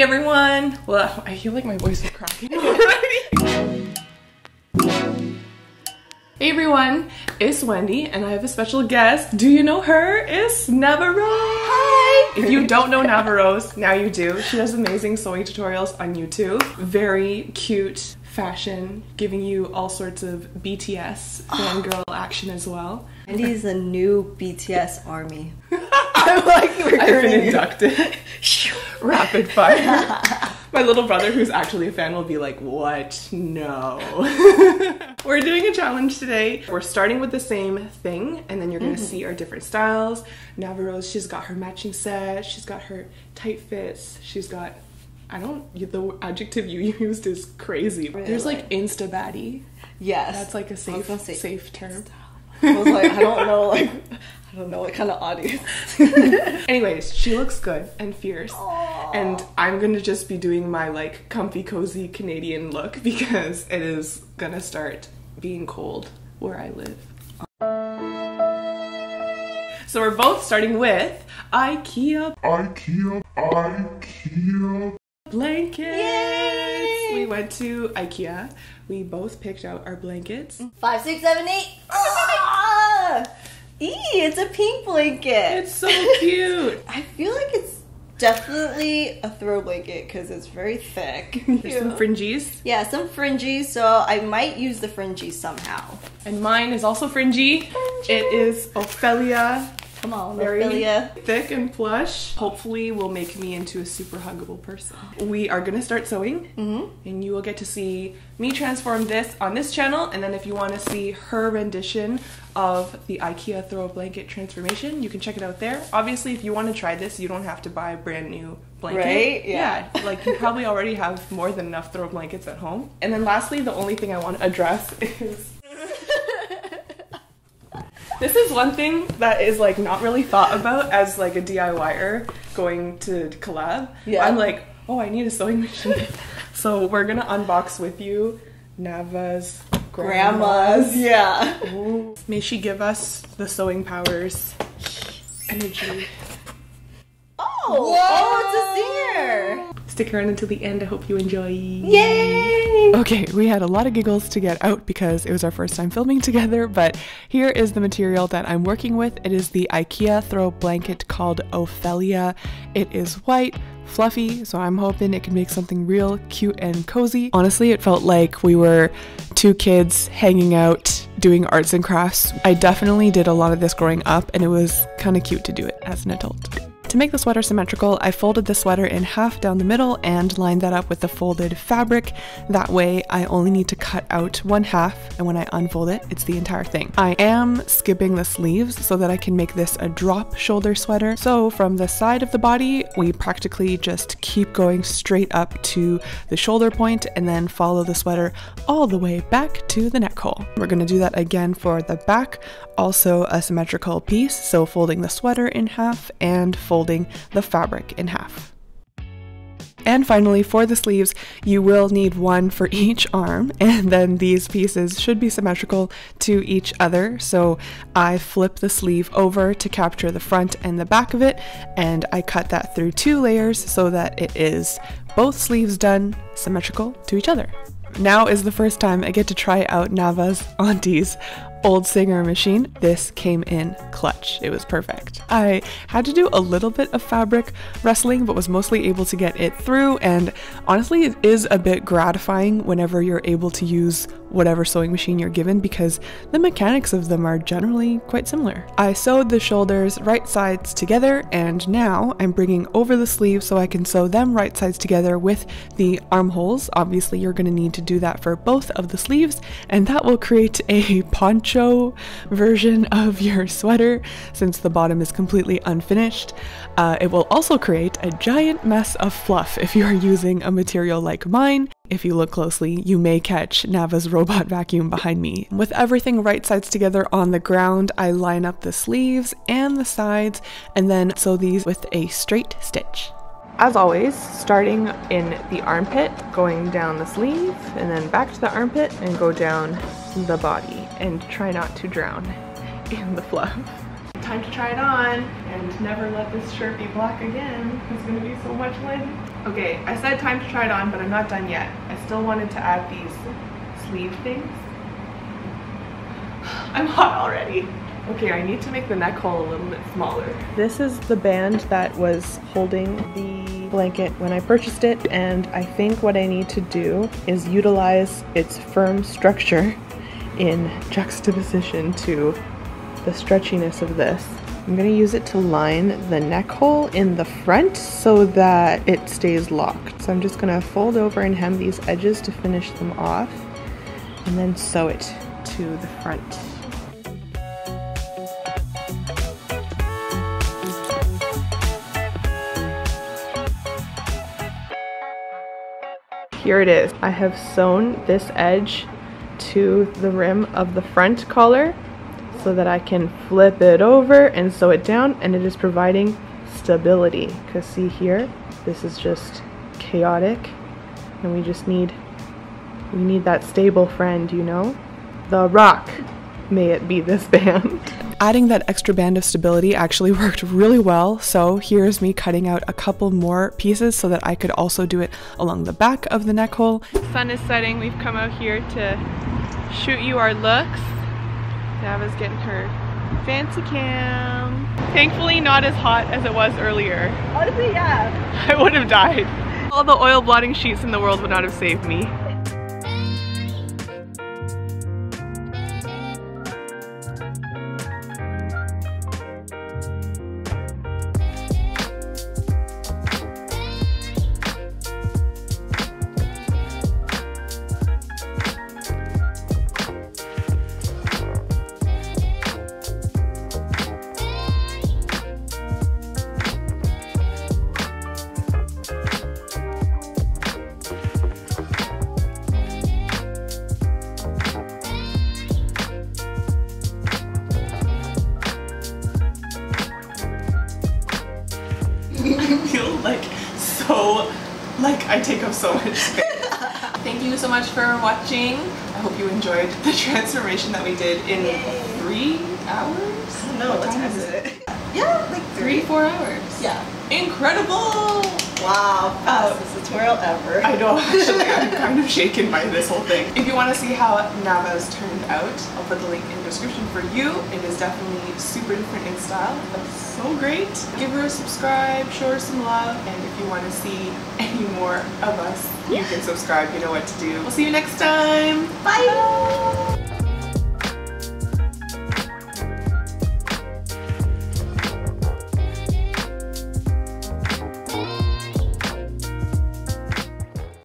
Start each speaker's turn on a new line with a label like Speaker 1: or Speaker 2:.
Speaker 1: Hey everyone! Well, I feel like my voice is cracking already. hey everyone, it's Wendy and I have a special guest. Do you know her? It's Navarose! Hi! If you don't know Navarose, now you do. She does amazing sewing tutorials on YouTube. Very cute fashion, giving you all sorts of BTS fangirl action as well.
Speaker 2: Wendy's a new BTS army. I'm like
Speaker 1: I've been inducted. Rapid fire. My little brother, who's actually a fan, will be like, What? No. We're doing a challenge today. We're starting with the same thing, and then you're gonna mm-hmm. see our different styles. Navarose, she's got her matching set, she's got her tight fits, she's got. I don't. The adjective you used is crazy. There's like insta baddie.
Speaker 2: Yes.
Speaker 1: That's like a safe,
Speaker 2: say-
Speaker 1: safe term.
Speaker 2: I was like, I don't know, like, I don't know what kind of audience.
Speaker 1: Anyways, she looks good and fierce. And I'm gonna just be doing my like comfy, cozy Canadian look because it is gonna start being cold where I live. So we're both starting with IKEA
Speaker 3: IKEA, IKEA.
Speaker 1: blankets. We went to IKEA. We both picked out our blankets.
Speaker 2: Five, six, seven, eight. Ah! Eee, it's a pink blanket.
Speaker 1: It's so cute.
Speaker 2: I feel like it's definitely a throw blanket because it's very thick.
Speaker 1: There's some fringies.
Speaker 2: yeah, some fringy, so I might use the fringy somehow.
Speaker 1: And mine is also fringy. It is Ofelia
Speaker 2: Come on,
Speaker 1: very
Speaker 2: Ofelia.
Speaker 1: thick and plush. Hopefully, will make me into a super huggable person. We are gonna start sewing, mm -hmm. and you will get to see me transform this on this channel. And then, if you want to see her rendition of the IKEA throw blanket transformation, you can check it out there. Obviously, if you want to try this, you don't have to buy a brand new blanket.
Speaker 2: Right? Yeah.
Speaker 1: like you probably already have more than enough throw blankets at home. And then, lastly, the only thing I want to address is this is one thing that is like not really thought about as like a DIYer going to collab.
Speaker 2: Yeah.
Speaker 1: I'm like, oh, I need a sewing machine. so we're gonna unbox with you Nava's
Speaker 2: Grandmas, yeah.
Speaker 1: Ooh. May she give us the sewing powers, energy.
Speaker 2: Oh, oh, it's a Singer.
Speaker 1: Stick around until the end. I hope you enjoy.
Speaker 2: Yay!
Speaker 1: Okay, we had a lot of giggles to get out because it was our first time filming together, but here is the material that I'm working with. It is the IKEA throw blanket called Ofelia. It is white, fluffy, so I'm hoping it can make something real cute and cozy. Honestly, it felt like we were two kids hanging out doing arts and crafts. I definitely did a lot of this growing up, and it was kind of cute to do it as an adult. To make the sweater symmetrical, I folded the sweater in half down the middle and lined that up with the folded fabric. That way, I only need to cut out one half, and when I unfold it, it's the entire thing. I am skipping the sleeves so that I can make this a drop shoulder sweater. So from the side of the body, we practically just keep going straight up to the shoulder point and then follow the sweater all the way back to the neck hole. We're gonna do that again for the back, also a symmetrical piece, so folding the sweater in half and folding the fabric in half. And finally, for the sleeves, you will need one for each arm, and then these pieces should be symmetrical to each other. So I flip the sleeve over to capture the front and the back of it, and I cut that through two layers so that it is both sleeves done symmetrical to each other. Now is the first time I get to try out Nava's auntie's old Singer machine. This came in clutch. It was perfect. I had to do a little bit of fabric wrestling, but was mostly able to get it through. And honestly, it is a bit gratifying whenever you're able to use whatever sewing machine you're given because the mechanics of them are generally quite similar. I sewed the shoulders right sides together and now I'm bringing over the sleeves so I can sew them right sides together with the armholes. Obviously you're going to need to do that for both of the sleeves and that will create a poncho version of your sweater since the bottom is completely unfinished. Uh, it will also create a giant mess of fluff if you are using a material like mine. If you look closely, you may catch Nava's robot vacuum behind me. With everything right sides together on the ground, I line up the sleeves and the sides and then sew these with a straight stitch. As always, starting in the armpit, going down the sleeve, and then back to the armpit and go down the body. And try not to drown in the fluff. Time to try it on and never let this shirt be black again. It's gonna be so much wind. Okay, I said time to try it on, but I'm not done yet. I still wanted to add these sleeve things. I'm hot already. Okay, I need to make the neck hole a little bit smaller. This is the band that was holding the blanket when I purchased it, and I think what I need to do is utilize its firm structure in juxtaposition to the stretchiness of this. I'm gonna use it to line the neck hole in the front so that it stays locked. So I'm just gonna fold over and hem these edges to finish them off and then sew it to the front. Here it is. I have sewn this edge to the rim of the front collar so that I can flip it over and sew it down and it is providing stability. Because see here this is just chaotic and we just need we need that stable friend you know? The rock may it be this band. Adding that extra band of stability actually worked really well so here's me cutting out a couple more pieces so that I could also do it along the back of the neck hole. Sun is setting we've come out here to shoot you our looks Nava's getting her fancy cam. Thankfully not as hot as it was earlier.
Speaker 2: Honestly, yeah.
Speaker 1: I would have died. All the oil blotting sheets in the world would not have saved me. I take up so much space. Thank you so much for watching. I hope you enjoyed the transformation that we did in
Speaker 2: Yay.
Speaker 1: three hours?
Speaker 2: No, what time is it? Yeah, like
Speaker 1: Three, four hours.
Speaker 2: Yeah.
Speaker 1: Incredible!
Speaker 2: Wow,
Speaker 1: Uh,
Speaker 2: fastest tutorial ever.
Speaker 1: I know, actually, I'm kind of shaken by this whole thing. If you want to see how Nava's turned out, I'll put the link in the description for you. It is definitely super different in style, but so great. Give her a subscribe, show her some love, and if you want to see any more of us, you can subscribe. You know what to do. We'll see you next time.
Speaker 2: Bye.